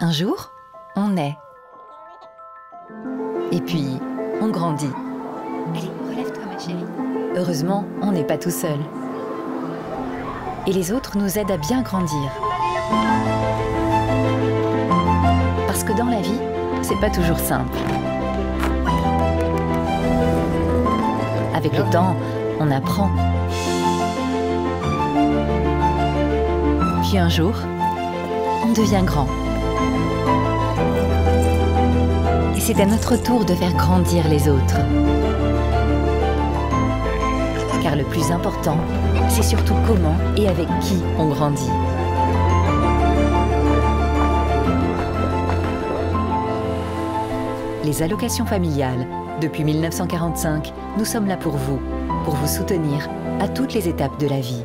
Un jour, on naît. Et puis, on grandit. Allez, relève-toi ma chérie. Heureusement, on n'est pas tout seul. Et les autres nous aident à bien grandir. Parce que dans la vie, c'est pas toujours simple. Avec le temps, on apprend. Puis un jour, on devient grand. C'est à notre tour de faire grandir les autres. Car le plus important, c'est surtout comment et avec qui on grandit. Les allocations familiales. Depuis 1945, nous sommes là pour vous, pour vous soutenir à toutes les étapes de la vie.